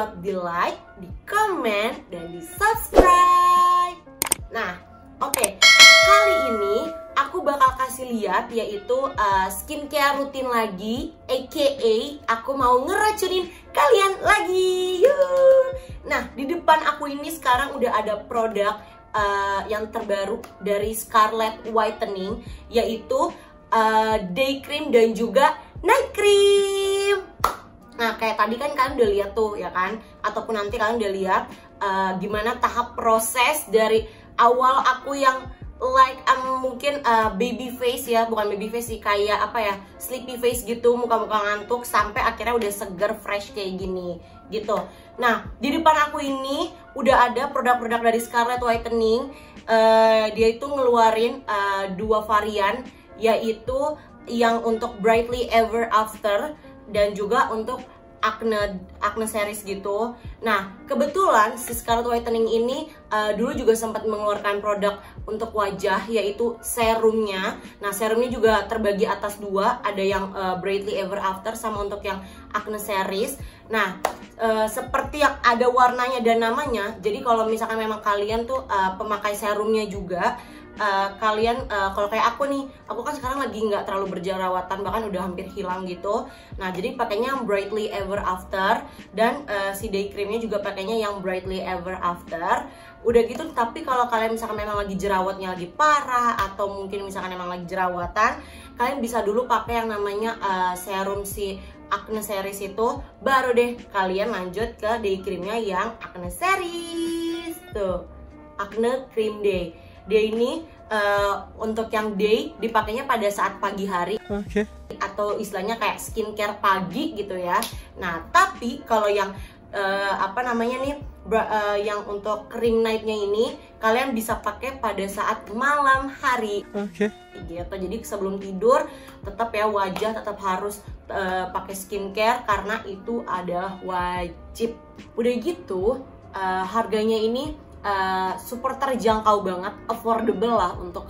buat di like, di komen, dan di subscribe Nah, oke, okay. kali ini aku bakal kasih lihat yaitu uh, skincare rutin lagi aka aku mau ngeracunin kalian lagi Yuh. Nah, di depan aku ini sekarang udah ada produk uh, yang terbaru dari Scarlett Whitening yaitu uh, day cream dan juga night cream. Nah kayak tadi kan kalian udah lihat tuh ya kan, ataupun nanti kalian udah lihat uh, gimana tahap proses dari awal aku yang like um, mungkin uh, baby face ya. Bukan baby face sih kayak apa ya? Sleepy face gitu muka-muka ngantuk sampai akhirnya udah seger fresh kayak gini gitu. Nah di depan aku ini udah ada produk-produk dari Scarlett Whitening. Uh, dia itu ngeluarin uh, dua varian yaitu yang untuk Brightly Ever After dan juga untuk acne acne series gitu. Nah, kebetulan si Scarlett Whitening ini uh, dulu juga sempat mengeluarkan produk untuk wajah yaitu serumnya. Nah, serumnya juga terbagi atas dua, ada yang uh, Brightly Ever After sama untuk yang acne series. Nah, uh, seperti yang ada warnanya dan namanya. Jadi kalau misalkan memang kalian tuh uh, pemakai serumnya juga uh, kalian uh, kalau kayak aku nih aku kan sekarang lagi nggak terlalu berjerawatan bahkan udah hampir hilang gitu. Nah jadi pakainya yang brightly ever after dan uh, si day creamnya juga pakainya yang brightly ever after. Udah gitu tapi kalau kalian misalkan memang lagi jerawatnya lagi parah atau mungkin misalkan memang lagi jerawatan kalian bisa dulu pakai yang namanya uh, serum si acne series itu. Baru deh kalian lanjut ke day creamnya yang acne series. Tuh acne cream day dia ini uh, untuk yang day dipakainya pada saat pagi hari. Oke. Okay. Atau istilahnya kayak skincare pagi gitu ya. Nah, tapi kalau yang uh, apa namanya nih uh, yang untuk cream nightnya ini kalian bisa pakai pada saat malam hari. Oke. Okay. Gitu. Jadi sebelum tidur tetap ya wajah tetap harus uh, pakai skincare karena itu adalah wajib. Udah gitu uh, harganya ini uh, super terjangkau banget, affordable lah untuk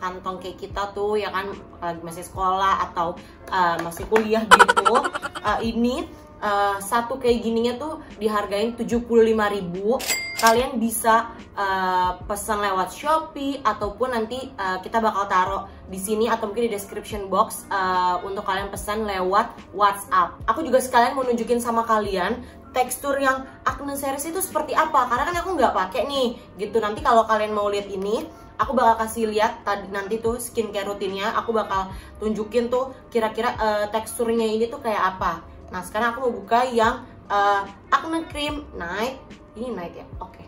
kantong kayak kita tuh ya kan lagi masih sekolah atau uh, masih kuliah gitu. Uh, ini uh, satu kayak gininya tuh dihargain 75.000 kalian bisa uh, pesan lewat Shopee ataupun nanti uh, kita bakal taruh di sini atau mungkin di description box uh, untuk kalian pesan lewat WhatsApp. Aku juga sekalian mau nunjukin sama kalian tekstur yang acne series itu seperti apa? Karena kan aku nggak pakai nih gitu. Nanti kalau kalian mau lihat ini aku bakal kasih lihat tadi nanti tuh skincare rutinnya. Aku bakal tunjukin tuh kira-kira uh, teksturnya ini tuh kayak apa. Nah sekarang aku mau buka yang uh, acne cream night. Ini night ya? Oke. Okay.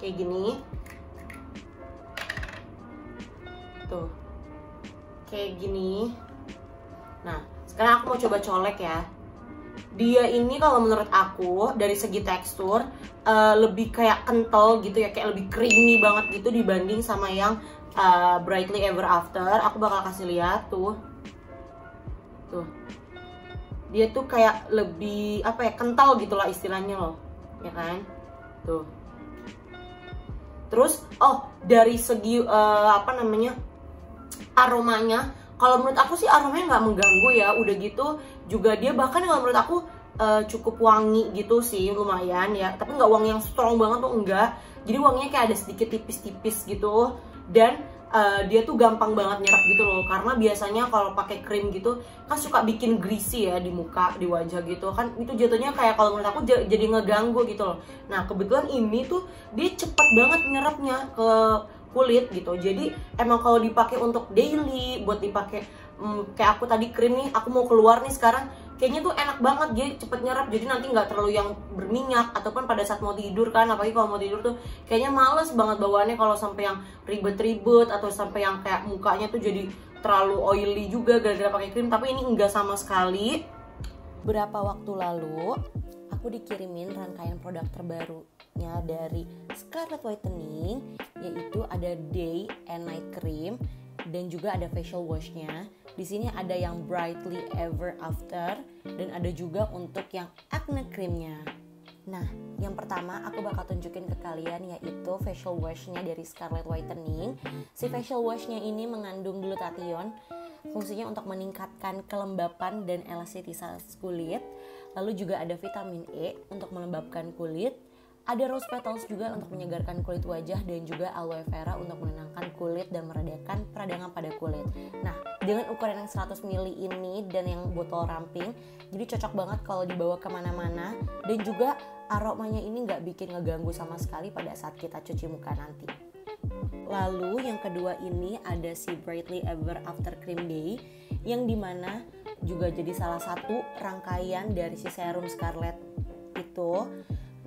kayak gini. Tuh. Kayak gini. Nah sekarang aku mau coba colek ya dia ini kalau menurut aku dari segi tekstur uh, lebih kayak kental gitu ya kayak lebih creamy banget gitu dibanding sama yang uh, brightly ever after. Aku bakal kasih lihat tuh. Tuh. Dia tuh kayak lebih apa ya kental gitulah istilahnya loh ya kan? Tuh. Terus oh dari segi uh, apa namanya aromanya. Kalau menurut aku sih aromanya nggak mengganggu ya udah gitu juga dia bahkan kalau menurut aku uh, cukup wangi gitu sih lumayan ya. Tapi nggak wangi yang strong banget tuh enggak. Jadi wanginya kayak ada sedikit tipis-tipis gitu. Dan uh, dia tuh gampang banget nyerap gitu loh. Karena biasanya kalau pakai krim gitu kan suka bikin greasy ya di muka di wajah gitu. Kan itu jatuhnya kayak kalau menurut aku jadi ngeganggu gitu loh. Nah kebetulan ini tuh dia cepet banget nyerapnya ke kulit gitu. Jadi emang kalau dipakai untuk daily buat dipakai hmm, kayak aku tadi krim nih aku mau keluar nih sekarang. Kayaknya tuh enak banget jadi cepet nyerap jadi nanti nggak terlalu yang berminyak ataupun pada saat mau tidur kan apalagi kalau mau tidur tuh kayaknya males banget bawaannya kalau sampai yang ribet-ribet atau sampai yang kayak mukanya tuh jadi terlalu oily juga gara-gara pakai krim. Tapi ini enggak sama sekali. Berapa waktu lalu aku dikirimin rangkaian produk terbarunya dari Scarlett Whitening yaitu ada day and night cream dan juga ada facial washnya. Di sini ada yang brightly ever after dan ada juga untuk yang acne creamnya. Nah, yang pertama aku bakal tunjukin ke kalian yaitu facial washnya dari Scarlett Whitening. Si facial washnya ini mengandung glutathione fungsinya untuk meningkatkan kelembapan dan elastisitas kulit. Lalu juga ada vitamin E untuk melembabkan kulit. Ada rose petals juga untuk menyegarkan kulit wajah dan juga aloe vera untuk menenangkan kulit dan meredakan peradangan pada kulit. Nah, dengan ukuran yang 100 ml ini dan yang botol ramping, jadi cocok banget kalau dibawa ke mana-mana dan juga aromanya ini nggak bikin ngeganggu sama sekali pada saat kita cuci muka nanti. Lalu yang kedua ini ada si Brightly Ever After Cream Day yang di mana juga jadi salah satu rangkaian dari si serum Scarlett itu.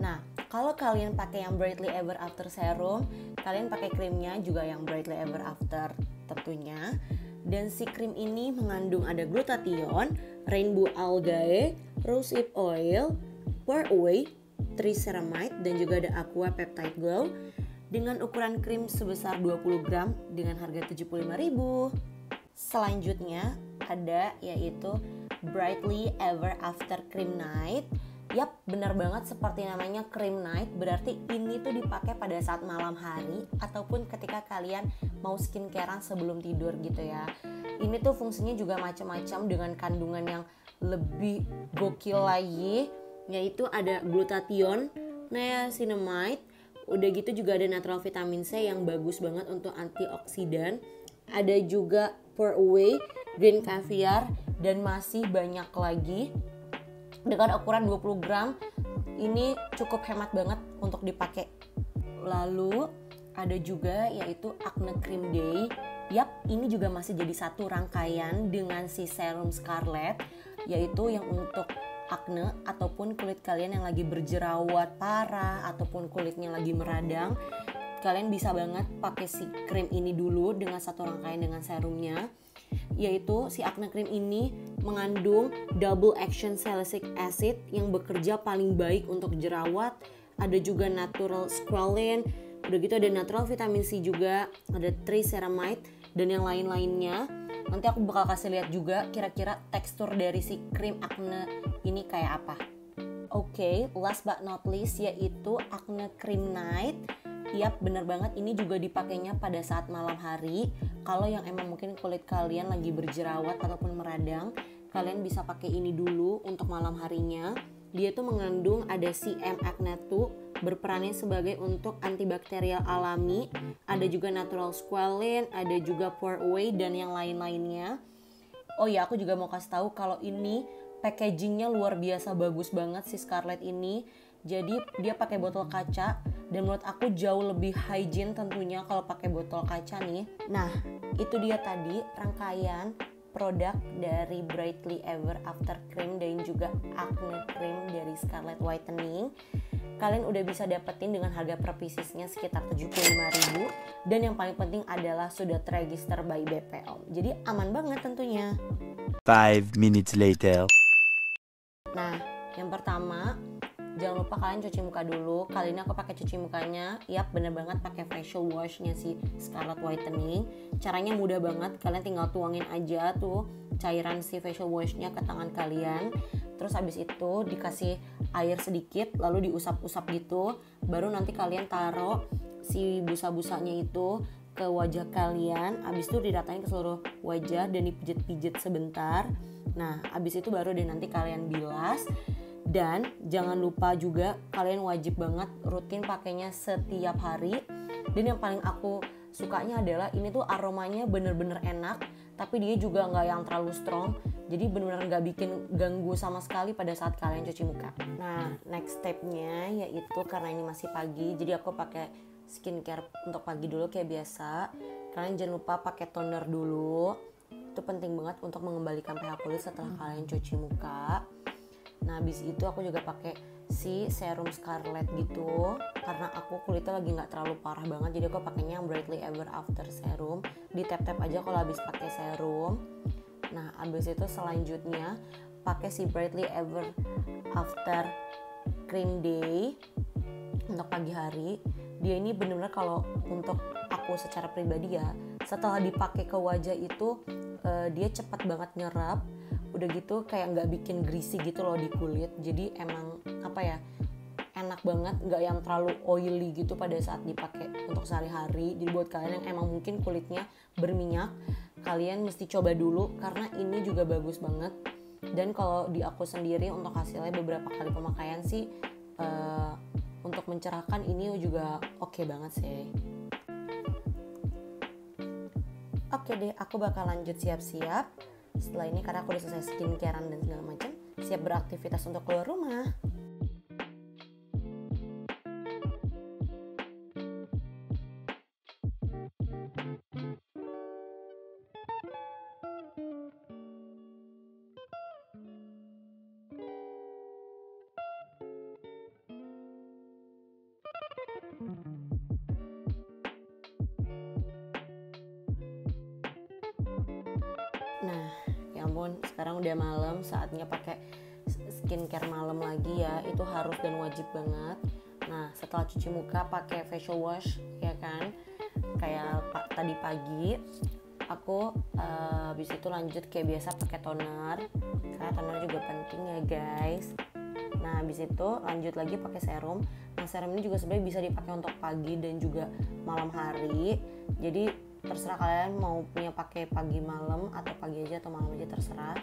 Nah, kalau kalian pakai yang Brightly Ever After Serum, kalian pakai krimnya juga yang Brightly Ever After tentunya. Dan si krim ini mengandung ada glutathione, rainbow algae, rosehip oil, pour away, triceramide dan juga ada aqua peptide glow dengan ukuran krim sebesar 20 gram dengan harga 75.000. Selanjutnya ada yaitu Brightly Ever After Cream Night Yap, benar banget seperti namanya cream night. Berarti ini tuh dipakai pada saat malam hari Ataupun ketika kalian mau skincarean sebelum tidur gitu ya. Ini tuh fungsinya juga macam-macam dengan kandungan yang lebih gokil lagi Yaitu ada glutathione, niacinamide Udah gitu juga ada natural vitamin C yang bagus banget untuk antioksidan. Ada juga pour away, green caviar, dan masih banyak lagi dengan ukuran 20 gram ini cukup hemat banget untuk dipakai. Lalu ada juga yaitu acne cream day. Yap, ini juga masih jadi satu rangkaian dengan si serum Scarlett yaitu yang untuk acne ataupun kulit kalian yang lagi berjerawat parah ataupun kulitnya lagi meradang. Kalian bisa banget pakai si krim ini dulu dengan satu rangkaian dengan serumnya yaitu si acne cream ini mengandung double action salicylic acid yang bekerja paling baik untuk jerawat. Ada juga natural squalene udah gitu ada natural vitamin C juga ada triceramide dan yang lain-lainnya. Nanti aku bakal kasih lihat juga kira-kira tekstur dari si krim acne ini kayak apa. Oke okay, last but not least yaitu acne cream night Yap, bener banget. Ini juga dipakainya pada saat malam hari. Kalau yang emang mungkin kulit kalian lagi berjerawat ataupun meradang, kalian bisa pakai ini dulu untuk malam harinya. Dia tuh mengandung ada CM acnetu berperannya sebagai untuk antibakterial alami, ada juga natural squalene, ada juga pour away dan yang lain-lainnya. Oh ya, aku juga mau kasih tahu kalau ini packagingnya luar biasa bagus banget si Scarlett ini. Jadi dia pakai botol kaca dan menurut aku jauh lebih hygiene tentunya kalau pakai botol kaca nih. Nah, itu dia tadi rangkaian produk dari Brightly Ever After Cream dan juga Acne Cream dari Scarlett Whitening. Kalian udah bisa dapetin dengan harga per piecesnya sekitar 75.000 dan yang paling penting adalah sudah terregister by BPOM. Jadi aman banget tentunya. 5 minutes later. Nah, yang pertama jangan lupa kalian cuci muka dulu. Kali ini aku pakai cuci mukanya. Yap bener banget pakai facial washnya si Scarlett Whitening. Caranya mudah banget. Kalian tinggal tuangin aja tuh cairan si facial washnya ke tangan kalian. Terus habis itu dikasih air sedikit lalu diusap-usap gitu. Baru nanti kalian taruh si busa-busanya itu ke wajah kalian. Habis itu diratain ke seluruh wajah dan dipijit-pijit sebentar. Nah habis itu baru deh nanti kalian bilas dan jangan lupa juga kalian wajib banget rutin pakainya setiap hari. Dan yang paling aku sukanya adalah ini tuh aromanya bener-bener enak tapi dia juga nggak yang terlalu strong. Jadi bener-bener nggak bikin ganggu sama sekali pada saat kalian cuci muka. Nah next stepnya yaitu karena ini masih pagi jadi aku pakai skincare untuk pagi dulu kayak biasa. Kalian jangan lupa pakai toner dulu. Itu penting banget untuk mengembalikan pH kulit setelah kalian cuci muka nah habis itu aku juga pakai si serum Scarlett gitu karena aku kulitnya lagi nggak terlalu parah banget jadi aku pakainya yang Brightly Ever After Serum. Di tap tap aja kalau habis pakai serum. Nah habis itu selanjutnya pakai si Brightly Ever After Cream Day untuk pagi hari. Dia ini bener-bener kalau untuk aku secara pribadi ya setelah dipakai ke wajah itu uh, dia cepat banget nyerap udah gitu kayak nggak bikin greasy gitu loh di kulit. Jadi emang apa ya enak banget nggak yang terlalu oily gitu pada saat dipakai untuk sehari-hari. Jadi buat kalian yang emang mungkin kulitnya berminyak kalian mesti coba dulu karena ini juga bagus banget. Dan kalau di aku sendiri untuk hasilnya beberapa kali pemakaian sih uh, untuk mencerahkan ini juga oke okay banget sih. Oke deh aku bakal lanjut siap-siap setelah ini karena aku udah selesai skincarean dan segala macam siap beraktivitas untuk keluar rumah ampun, sekarang udah malam, saatnya pakai skincare malam lagi ya. Itu harus dan wajib banget. Nah, setelah cuci muka pakai facial wash ya kan. Kayak tadi pagi aku uh, habis itu lanjut kayak biasa pakai toner. Karena toner juga penting ya, guys. Nah, habis itu lanjut lagi pakai serum. Nah, serum ini juga sebenarnya bisa dipakai untuk pagi dan juga malam hari. Jadi terserah kalian mau punya pakai pagi malam atau pagi aja atau malam aja terserah.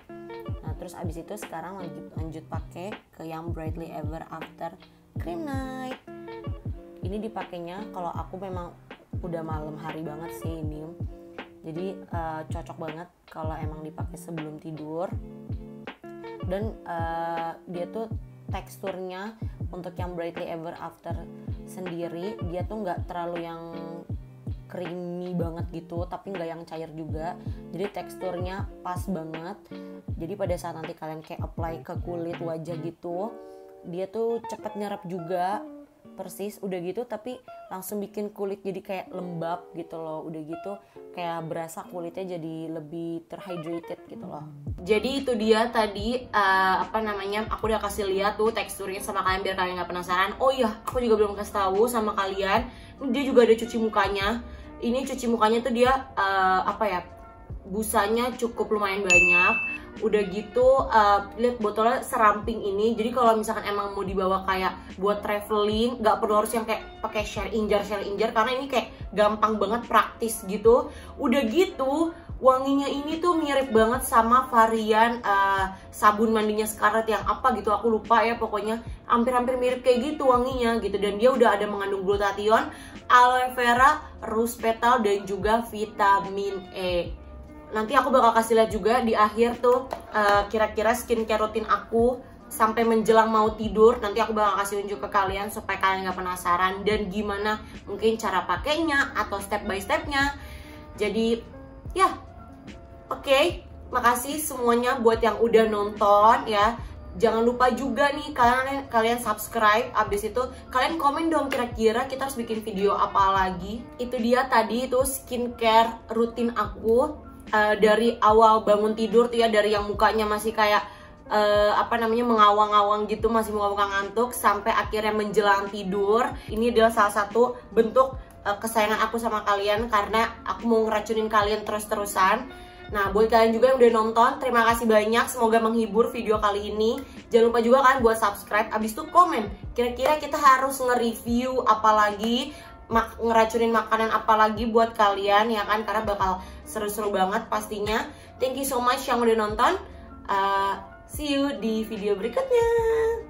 Nah terus abis itu sekarang lanjut lanjut pakai ke yang brightly ever after cream night. Ini dipakainya kalau aku memang udah malam hari banget sih ini. Jadi uh, cocok banget kalau emang dipakai sebelum tidur. Dan uh, dia tuh teksturnya untuk yang brightly ever after sendiri dia tuh nggak terlalu yang creamy banget gitu tapi nggak yang cair juga. Jadi teksturnya pas banget. Jadi pada saat nanti kalian kayak apply ke kulit wajah gitu dia tuh cepet nyerap juga persis udah gitu tapi langsung bikin kulit jadi kayak lembab gitu loh udah gitu. Kayak berasa kulitnya jadi lebih terhydrated gitu loh. Jadi itu dia tadi uh, apa namanya aku udah kasih lihat tuh teksturnya sama kalian biar kalian nggak penasaran. Oh iya aku juga belum kasih tahu sama kalian. Dia juga ada cuci mukanya ini cuci mukanya tuh dia uh, apa ya busanya cukup lumayan banyak. Udah gitu uh, lihat botolnya seramping ini. Jadi kalau misalkan emang mau dibawa kayak buat traveling nggak perlu harus yang kayak pakai share injar share injar. Karena ini kayak gampang banget praktis gitu. Udah gitu wanginya ini tuh mirip banget sama varian uh, sabun mandinya Scarlett yang apa gitu aku lupa ya pokoknya hampir-hampir mirip kayak gitu wanginya gitu. Dan dia udah ada mengandung glutathione, aloe vera, rose petal dan juga vitamin E. Nanti aku bakal kasih lihat juga di akhir tuh uh, kira-kira skincare rutin aku sampai menjelang mau tidur. Nanti aku bakal kasih unjuk ke kalian supaya kalian nggak penasaran dan gimana mungkin cara pakainya atau step by stepnya. Jadi ya okay, makasih semuanya buat yang udah nonton ya. Jangan lupa juga nih kalian kalian subscribe abis itu kalian komen dong kira-kira kita harus bikin video apa lagi. Itu dia tadi itu skincare rutin aku uh, dari awal bangun tidur tuh ya dari yang mukanya masih kayak uh, apa namanya mengawang-awang gitu masih muka-muka ngantuk sampai akhirnya menjelang tidur. Ini adalah salah satu bentuk uh, kesayangan aku sama kalian karena aku mau ngeracunin kalian terus-terusan Nah, buat kalian juga yang udah nonton, terima kasih banyak. Semoga menghibur video kali ini. Jangan lupa juga kan buat subscribe, abis itu komen. Kira-kira kita harus nge-review apa lagi, mak ngeracunin makanan apa lagi buat kalian ya kan? Karena bakal seru-seru banget pastinya. Thank you so much yang udah nonton. Uh, see you di video berikutnya.